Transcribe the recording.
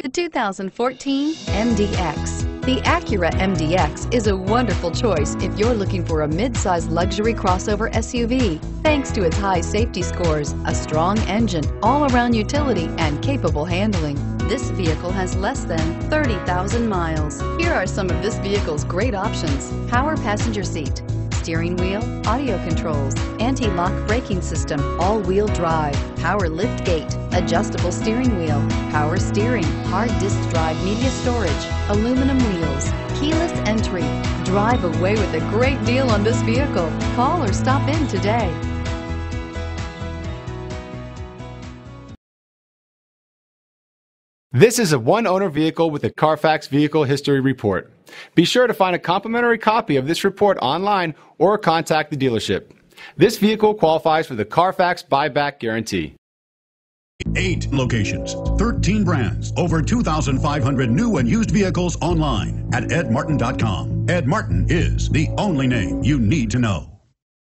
The 2014 MDX. The Acura MDX is a wonderful choice if you're looking for a mid-size luxury crossover SUV. Thanks to its high safety scores, a strong engine, all-around utility, and capable handling. This vehicle has less than 30,000 miles. Here are some of this vehicle's great options. Power passenger seat, steering wheel, audio controls, anti-lock braking system, all-wheel drive, power lift gate, adjustable steering wheel, power steering, hard disk drive media storage, aluminum wheels, keyless entry. Drive away with a great deal on this vehicle. Call or stop in today. This is a one-owner vehicle with a Carfax Vehicle History Report. Be sure to find a complimentary copy of this report online or contact the dealership. This vehicle qualifies for the Carfax buyback guarantee. Eight locations, 13 brands, over 2,500 new and used vehicles online at edmartin.com. Ed Martin is the only name you need to know.